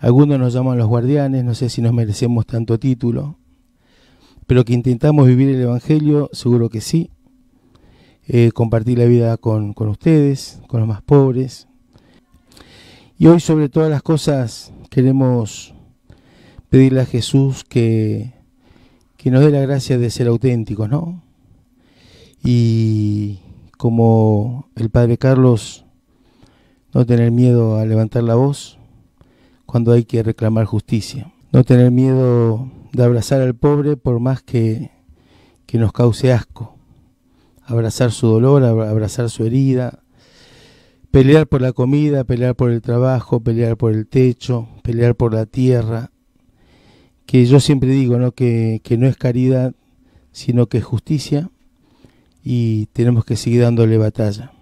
Algunos nos llaman los guardianes, no sé si nos merecemos tanto título, pero que intentamos vivir el Evangelio, seguro que sí. Eh, compartir la vida con, con ustedes, con los más pobres. Y hoy sobre todas las cosas queremos pedirle a Jesús que, que nos dé la gracia de ser auténticos, ¿no? Y como el Padre Carlos, no tener miedo a levantar la voz cuando hay que reclamar justicia. No tener miedo de abrazar al pobre por más que, que nos cause asco. Abrazar su dolor, abrazar su herida, pelear por la comida, pelear por el trabajo, pelear por el techo, pelear por la tierra. Que yo siempre digo, ¿no? Que, que no es caridad, sino que es justicia y tenemos que seguir dándole batalla.